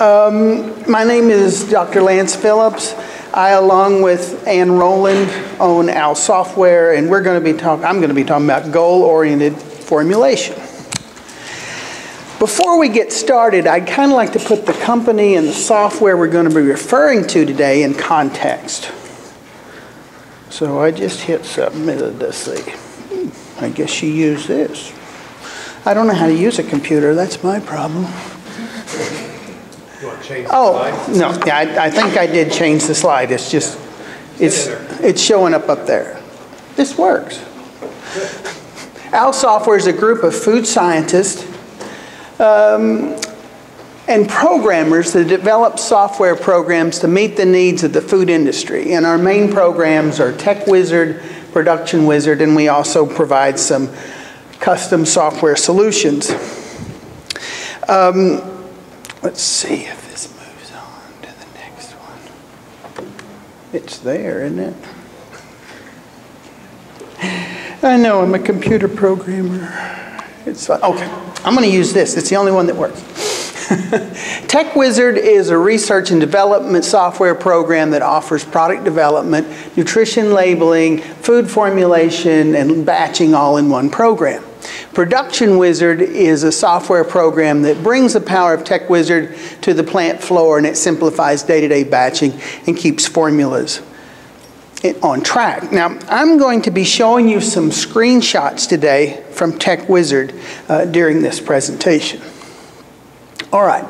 Um, my name is Dr. Lance Phillips. I, along with Ann Rowland, own Owl Software, and we're going to be talking. I'm going to be talking about goal-oriented formulation. Before we get started, I'd kind of like to put the company and the software we're going to be referring to today in context. So I just hit submit. Let's see. I guess you use this. I don't know how to use a computer. That's my problem. Oh, no, yeah, I, I think I did change the slide. It's just, it's, it's showing up up there. This works. Owl Software is a group of food scientists um, and programmers that develop software programs to meet the needs of the food industry. And our main programs are Tech Wizard, Production Wizard, and we also provide some custom software solutions. Um, let's see if this moves on to the next one. It's there, isn't it? I know, I'm a computer programmer. It's okay. I'm going to use this. It's the only one that works. Tech Wizard is a research and development software program that offers product development, nutrition labeling, food formulation, and batching all in one program. Production Wizard is a software program that brings the power of Tech Wizard to the plant floor and it simplifies day-to-day -day batching and keeps formulas on track. Now, I'm going to be showing you some screenshots today from Tech Wizard uh, during this presentation. All right,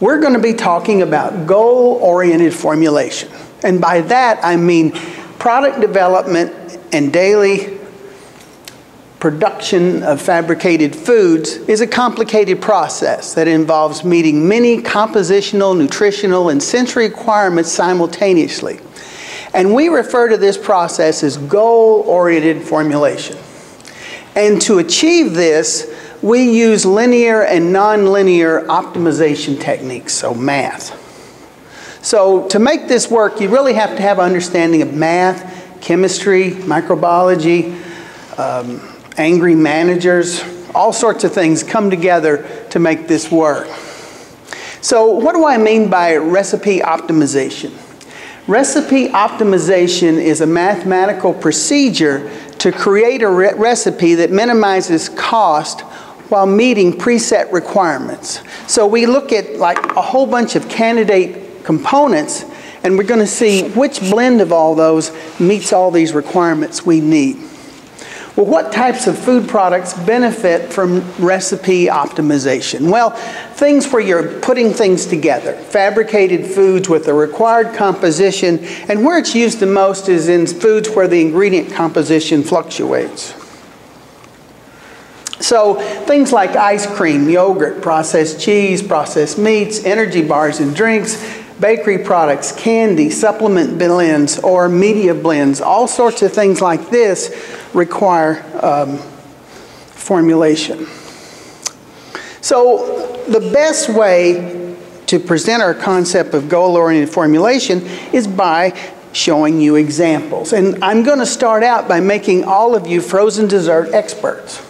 we're going to be talking about goal-oriented formulation. And by that, I mean product development and daily production of fabricated foods is a complicated process that involves meeting many compositional, nutritional, and sensory requirements simultaneously. And we refer to this process as goal-oriented formulation. And to achieve this, we use linear and nonlinear optimization techniques, so math. So to make this work, you really have to have an understanding of math, chemistry, microbiology, um, angry managers, all sorts of things come together to make this work. So what do I mean by recipe optimization? Recipe optimization is a mathematical procedure to create a re recipe that minimizes cost while meeting preset requirements. So we look at like a whole bunch of candidate components and we're going to see which blend of all those meets all these requirements we need. Well, what types of food products benefit from recipe optimization? Well, things where you're putting things together, fabricated foods with the required composition, and where it's used the most is in foods where the ingredient composition fluctuates. So things like ice cream, yogurt, processed cheese, processed meats, energy bars and drinks, bakery products, candy, supplement blends, or media blends, all sorts of things like this require um, formulation. So the best way to present our concept of goal-oriented formulation is by showing you examples. And I'm going to start out by making all of you frozen dessert experts.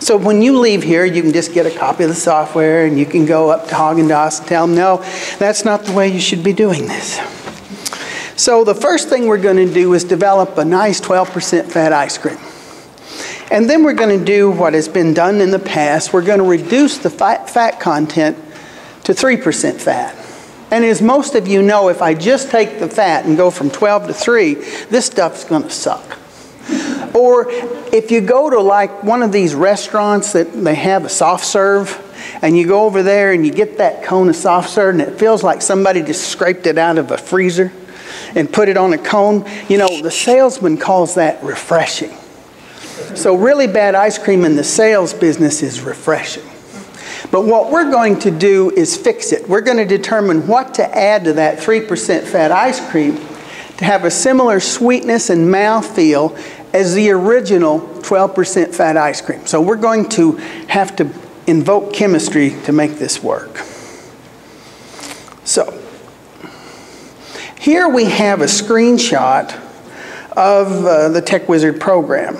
So when you leave here, you can just get a copy of the software and you can go up to Haagen-Dazs and tell them, no, that's not the way you should be doing this. So the first thing we're going to do is develop a nice 12% fat ice cream. And then we're going to do what has been done in the past. We're going to reduce the fat, fat content to 3% fat. And as most of you know, if I just take the fat and go from 12 to 3, this stuff's going to suck. Or if you go to like one of these restaurants that they have a soft serve, and you go over there and you get that cone of soft serve, and it feels like somebody just scraped it out of a freezer and put it on a cone, you know, the salesman calls that refreshing. So, really bad ice cream in the sales business is refreshing. But what we're going to do is fix it. We're going to determine what to add to that 3% fat ice cream to have a similar sweetness and mouthfeel as the original 12% fat ice cream. So we're going to have to invoke chemistry to make this work. So here we have a screenshot of uh, the Tech Wizard program.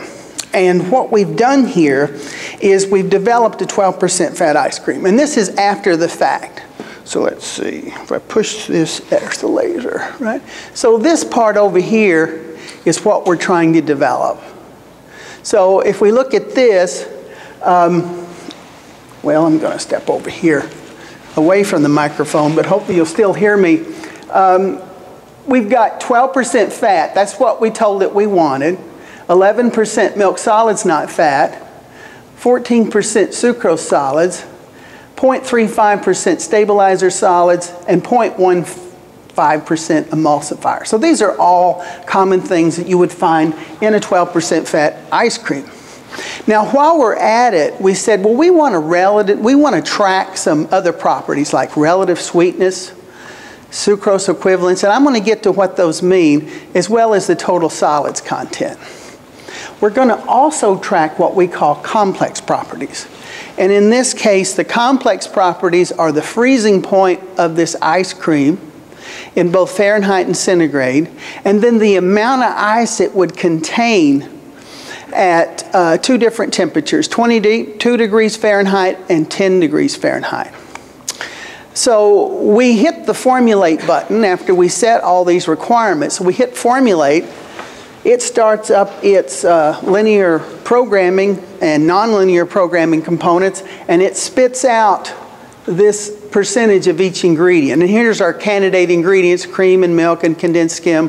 And what we've done here is we've developed a 12% fat ice cream. And this is after the fact. So let's see, if I push this, there's the laser, right? So this part over here is what we're trying to develop. So if we look at this, um, well, I'm going to step over here away from the microphone, but hopefully you'll still hear me. Um, we've got 12% fat. That's what we told it we wanted. 11% milk solids, not fat. 14% sucrose solids. 0.35% stabilizer solids. And 0.15% emulsifier. So these are all common things that you would find in a 12% fat ice cream. Now, while we're at it, we said, well, we want to relative, we want to track some other properties like relative sweetness, sucrose equivalents, and I'm going to get to what those mean, as well as the total solids content. We're going to also track what we call complex properties. And in this case, the complex properties are the freezing point of this ice cream in both Fahrenheit and centigrade, and then the amount of ice it would contain at uh, two different temperatures 22 degrees Fahrenheit and 10 degrees Fahrenheit. So we hit the formulate button after we set all these requirements. So We hit formulate. It starts up its uh, linear programming and nonlinear programming components, and it spits out this percentage of each ingredient. And here's our candidate ingredients cream and milk and condensed skim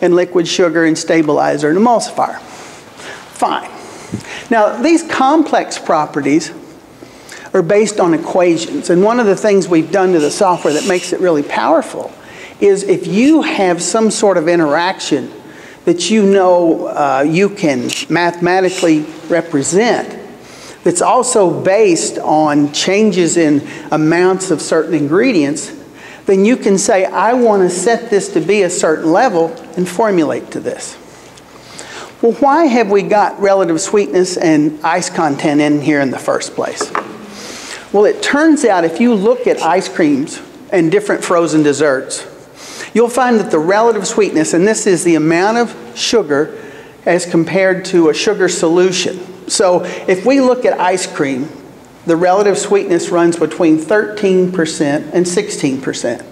and liquid sugar and stabilizer and emulsifier. Fine. Now, these complex properties are based on equations. And one of the things we've done to the software that makes it really powerful is if you have some sort of interaction that you know uh, you can mathematically represent, that's also based on changes in amounts of certain ingredients, then you can say, I want to set this to be a certain level and formulate to this. Well, why have we got relative sweetness and ice content in here in the first place? Well, it turns out if you look at ice creams and different frozen desserts, you'll find that the relative sweetness, and this is the amount of sugar as compared to a sugar solution. So if we look at ice cream, the relative sweetness runs between 13% and 16%.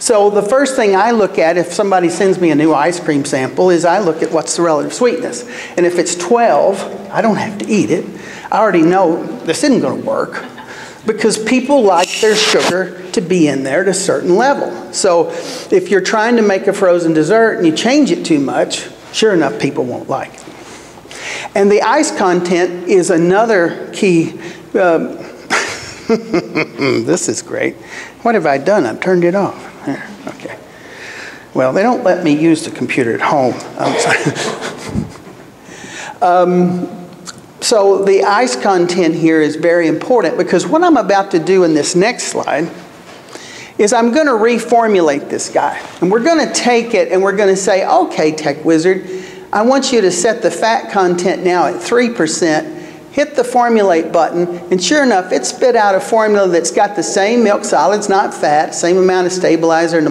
So the first thing I look at if somebody sends me a new ice cream sample is I look at what's the relative sweetness. And if it's 12, I don't have to eat it. I already know this isn't going to work because people like their sugar to be in there at a certain level. So if you're trying to make a frozen dessert and you change it too much, sure enough, people won't like it. And the ice content is another key. Um, this is great. What have I done? I've turned it off. Okay. Well, they don't let me use the computer at home. um, so the ice content here is very important because what I'm about to do in this next slide is I'm going to reformulate this guy. And we're going to take it and we're going to say, okay, Tech Wizard, I want you to set the fat content now at 3% hit the formulate button, and sure enough, it spit out a formula that's got the same milk solids, not fat, same amount of stabilizer,